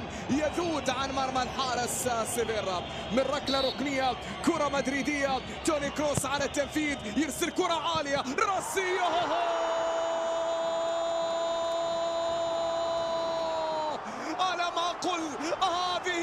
الآن يذود عن مرمى الحارس سيفيرا. من ركلة ركنية كرة مدريدية. توني كروس على التنفيذ. يرسل كرة عالية. راسية أنا ما أقول هذه